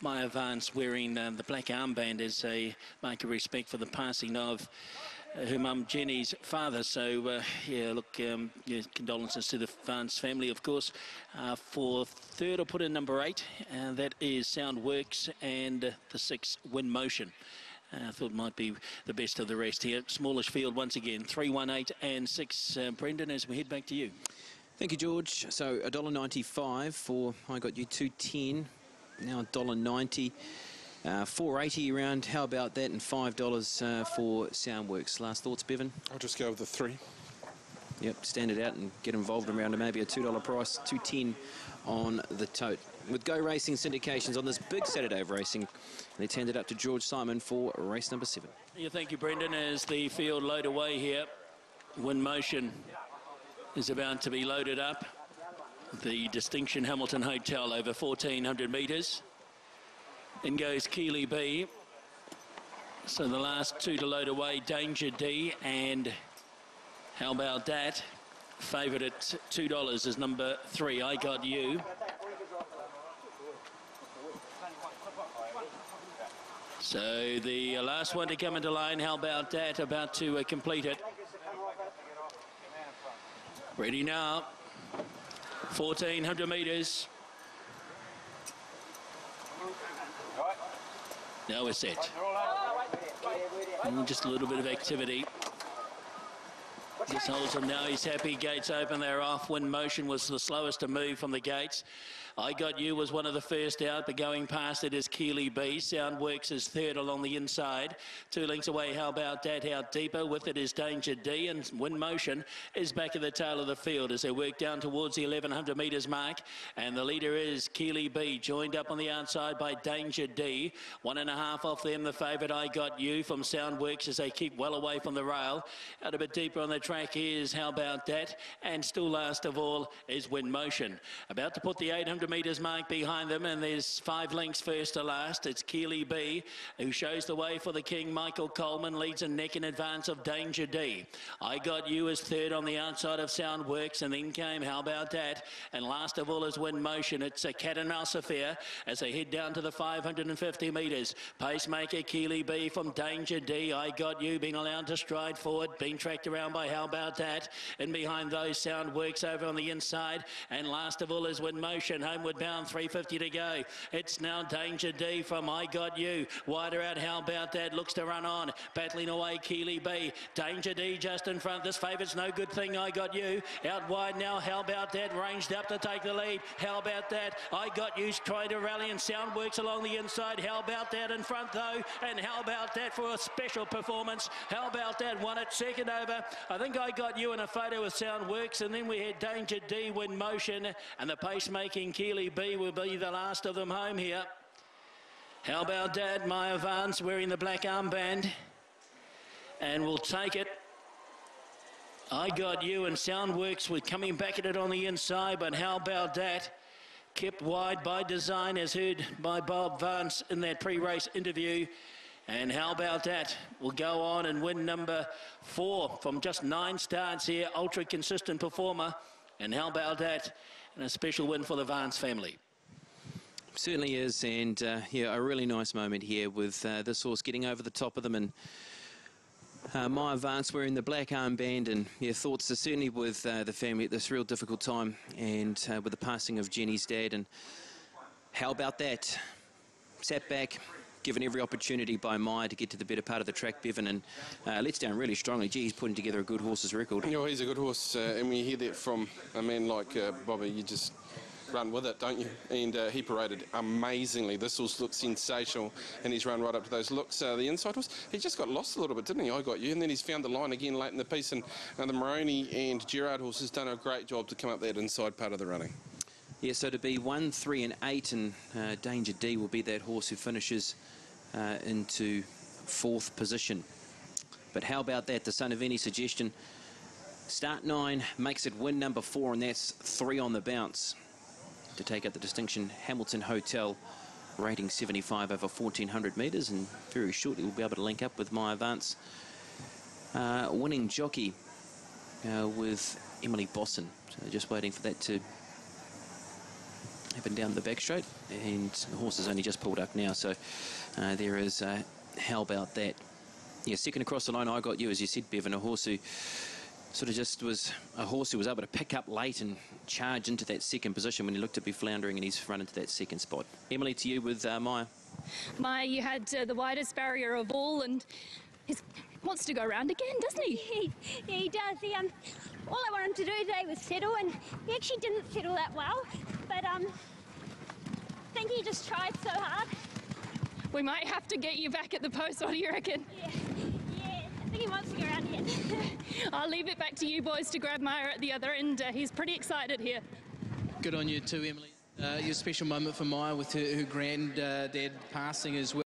Maya Vance wearing uh, the black armband as a mark of respect for the passing of uh, her mum Jenny's father. So, uh, yeah, look, um, yeah, condolences to the Vance family, of course. Uh, for third, I'll put in number eight, and that is Soundworks and uh, the six Wind Motion. Uh, I thought might be the best of the rest here. Smallish field once again, 318 and 6. Uh, Brendan, as we head back to you. Thank you, George. So $1.95 for I got you 210. Now $1.90. Uh, 480 around, how about that? And $5 uh, for Soundworks. Last thoughts, Bevan? I'll just go with the three. Yep, stand it out and get involved around maybe a $2 price, 210 on the tote. With Go Racing syndications on this big Saturday of racing, let's hand it up to George Simon for race number seven. Yeah, thank you, Brendan. As the field load away here, Wind Motion is about to be loaded up. The Distinction Hamilton Hotel over 1,400 metres. In goes Keely B. So the last two to load away, Danger D and how about that? Favoured at $2 is number three, I Got You. So the last one to come into line, how about that? About to uh, complete it. Ready now. 1,400 metres. Now we're set. And just a little bit of activity. Just holds him now. He's happy. Gates open. They're off. Wind motion was the slowest to move from the gates. I Got You was one of the first out, but going past it is Keely B. Soundworks is third along the inside. Two lengths away, how about that? Out deeper with it is Danger D, and Wind Motion is back at the tail of the field as they work down towards the 1100 metres mark. And the leader is Keely B, joined up on the outside by Danger D. One and a half off them, the favourite I Got You from Soundworks as they keep well away from the rail. Out a bit deeper on the track is How About That? And still last of all is Wind Motion. About to put the 800 100 metres mark behind them, and there's five lengths first to last. It's Keely B, who shows the way for the King. Michael Coleman leads a neck in advance of Danger D. I Got You as third on the outside of Soundworks, and then came How About That? And last of all is Wind Motion. It's a cat and mouse affair as they head down to the 550 metres. Pacemaker Keely B from Danger D. I Got You being allowed to stride forward, being tracked around by How About That? And behind those, Soundworks over on the inside. And last of all is Wind Motion homeward bound, 350 to go. It's now Danger D from I Got You. Wider out, how about that? Looks to run on. Battling away, Keely B. Danger D just in front. This favourite's no good thing, I Got You. Out wide now, how about that? Ranged up to take the lead. How about that? I Got You trying to rally and Soundworks along the inside. How about that in front though? And how about that for a special performance? How about that? Won it second over. I think I Got You in a photo with Soundworks and then we had Danger D Wind Motion and the pacemaking Keely B will be the last of them home here. How about Dad, Maya Vance wearing the black armband? And we'll take it. I got you and Soundworks were coming back at it on the inside, but how about that? Kept wide by design as heard by Bob Vance in that pre-race interview. And how about that? We'll go on and win number four from just nine starts here. Ultra consistent performer. And how about that? And a special win for the Vance family. Certainly is, and uh, yeah, a really nice moment here with uh, this horse getting over the top of them and uh, Maya Vance wearing the black armband and yeah, thoughts are certainly with uh, the family at this real difficult time and uh, with the passing of Jenny's dad and how about that? Sat back, given every opportunity by Maya to get to the better part of the track, Bevan, and uh, lets down really strongly. Gee, he's putting together a good horse's record. Yeah, well, he's a good horse, uh, and when you hear that from a man like uh, Bobby, you just run with it, don't you? And uh, he paraded amazingly. This horse looks sensational, and he's run right up to those looks. Uh, the inside horse, he just got lost a little bit, didn't he? I got you, and then he's found the line again late in the piece, and uh, the Moroney and Gerard horse has done a great job to come up that inside part of the running. Yeah, so to be one, three, and eight, and uh, Danger D will be that horse who finishes uh, into fourth position. But how about that? The son of any suggestion. Start nine makes it win number four, and that's three on the bounce to take out the distinction. Hamilton Hotel rating 75 over 1400 metres, and very shortly we'll be able to link up with Maya Vance. Uh, winning jockey uh, with Emily Bosson. So just waiting for that to up and down the back straight, and the horse has only just pulled up now. So uh, there is, uh, how about that? Yeah, second across the line, I got you, as you said, Bevan, a horse who sort of just was a horse who was able to pick up late and charge into that second position when he looked to be floundering and he's run into that second spot. Emily, to you with uh, Maya. Maya, you had uh, the widest barrier of all, and he wants to go around again, doesn't he? He, yeah, he does. He, um, all I want him to do today was settle, and he actually didn't settle that well. But um, I think he just tried so hard. We might have to get you back at the post. What do you reckon? Yeah, yeah. I think he wants to go around again. I'll leave it back to you boys to grab Maya at the other end. Uh, he's pretty excited here. Good on you too, Emily. Uh, your special moment for Maya with her, her granddad passing as well.